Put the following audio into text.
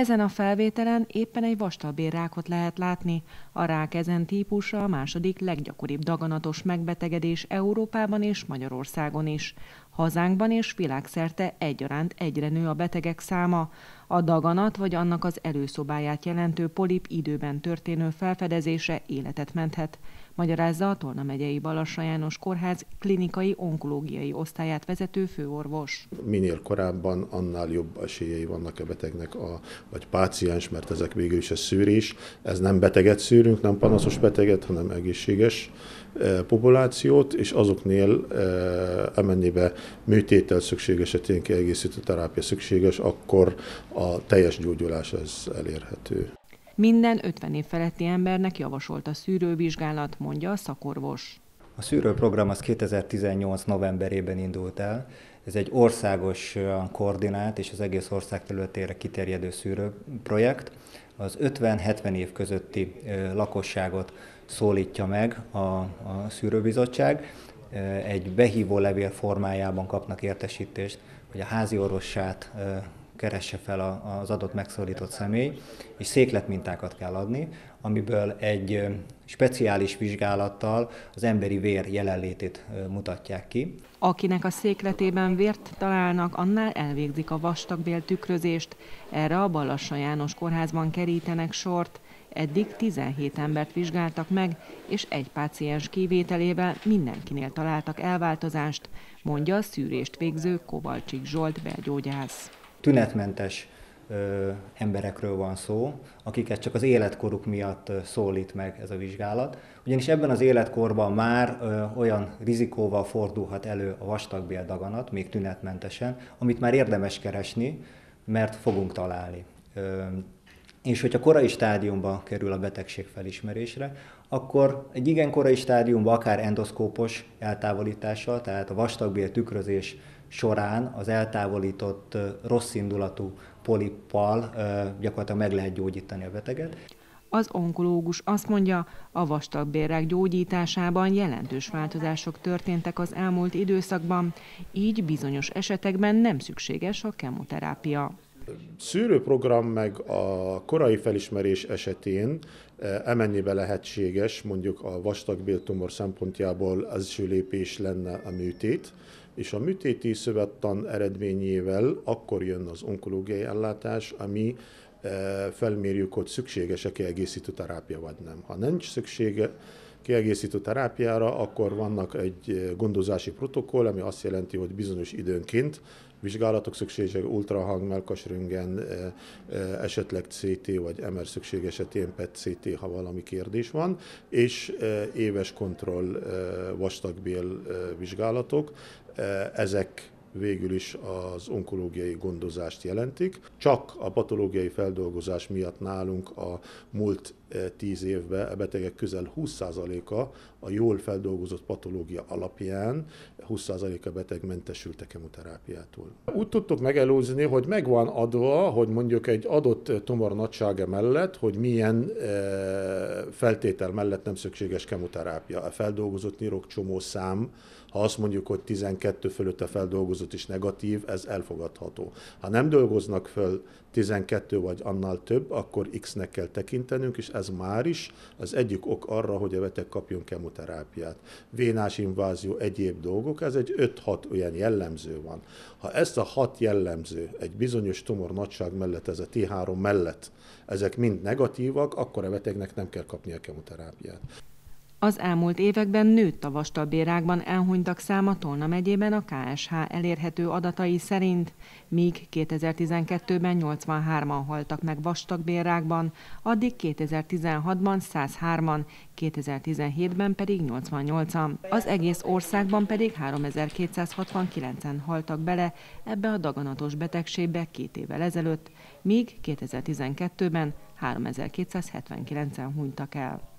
Ezen a felvételen éppen egy vastalbérrákot lehet látni. A rák ezen típusa a második leggyakoribb daganatos megbetegedés Európában és Magyarországon is. Hazánkban és világszerte egyaránt egyre nő a betegek száma. A daganat vagy annak az előszobáját jelentő polip időben történő felfedezése életet menthet magyarázza a Tolna megyei Balassa János Kórház klinikai onkológiai osztályát vezető főorvos. Minél korábban, annál jobb esélyei vannak a betegnek, a, vagy páciens, mert ezek végül is a szűrés. Ez nem beteget szűrünk, nem panaszos beteget, hanem egészséges e, populációt, és azoknél amennyiben műtétel szükséges, esetén kiegészítő terápia szükséges, akkor a teljes gyógyulás ez elérhető. Minden 50 év feletti embernek javasolt a szűrővizsgálat, mondja a szakorvos. A szűrőprogram az 2018 novemberében indult el. Ez egy országos koordinált és az egész ország területére kiterjedő szűrőprojekt. Az 50-70 év közötti lakosságot szólítja meg a, a szűrőbizottság. Egy behívó levél formájában kapnak értesítést, hogy a házi orvossát keresse fel az adott megszólított személy, és székletmintákat kell adni, amiből egy speciális vizsgálattal az emberi vér jelenlétét mutatják ki. Akinek a székletében vért találnak, annál elvégzik a vastagbél tükrözést. Erre a Balassa János kórházban kerítenek sort. Eddig 17 embert vizsgáltak meg, és egy páciens kivételével mindenkinél találtak elváltozást, mondja a szűrést végző Kovalcsik Zsolt belgyógyász tünetmentes emberekről van szó, akiket csak az életkoruk miatt szólít meg ez a vizsgálat. Ugyanis ebben az életkorban már olyan rizikóval fordulhat elő a vastagbéldaganat, még tünetmentesen, amit már érdemes keresni, mert fogunk találni. És hogyha korai stádiumba kerül a betegség felismerésre, akkor egy igen korai stádiumban akár endoszkópos eltávolítással, tehát a vastagbél tükrözés során az eltávolított rossz indulatú polippal gyakorlatilag meg lehet gyógyítani a beteget. Az onkológus azt mondja, a vastagbérek gyógyításában jelentős változások történtek az elmúlt időszakban, így bizonyos esetekben nem szükséges a kemoterápia. Szűrőprogram meg a korai felismerés esetén emennyibe lehetséges, mondjuk a vastagbéltumor szempontjából az első lépés lenne a műtét, és a műtéti szövettan eredményével akkor jön az onkológiai ellátás, ami felmérjük, hogy szükséges-e kiegészítő terápia vagy nem. Ha nincs szüksége kiegészítő terápiára, akkor vannak egy gondozási protokoll, ami azt jelenti, hogy bizonyos időnként vizsgálatok szükségesek, ultrahang, melkasröngen, esetleg CT vagy MR szükség esetén PET-CT, ha valami kérdés van, és éves kontroll vastagbél vizsgálatok. Ezek végül is az onkológiai gondozást jelentik. Csak a patológiai feldolgozás miatt nálunk a múlt eh, tíz évben a betegek közel 20%-a a jól feldolgozott patológia alapján 20%-a beteg mentesült a kemoterápiától. Úgy tudtuk megelőzni, hogy megvan adva, hogy mondjuk egy adott tumor nagysága mellett, hogy milyen eh, feltétel mellett nem szükséges kemoterápia. A feldolgozott nyirok csomó szám, ha azt mondjuk, hogy 12 fölött a feldolgozott is negatív, ez elfogadható. Ha nem dolgoznak föl 12 vagy annál több, akkor X-nek kell tekintenünk, és ez már is az egyik ok arra, hogy a beteg kapjon kemoterápiát. Vénás invázió, egyéb dolgok, ez egy 5-6 olyan jellemző van. Ha ezt a 6 jellemző egy bizonyos tumor nagyság mellett, ez a T3 mellett, ezek mind negatívak, akkor a betegnek nem kell kapnia kemoterápiát. Az elmúlt években nőtt a vastagbérákban elhunytak száma Tolna megyében a KSH elérhető adatai szerint, míg 2012-ben 83-an haltak meg vastagbérákban, addig 2016-ban 103-an, 2017-ben pedig 88-an. Az egész országban pedig 3269-en haltak bele ebbe a daganatos betegségbe két évvel ezelőtt, míg 2012-ben 3279-en hunytak el.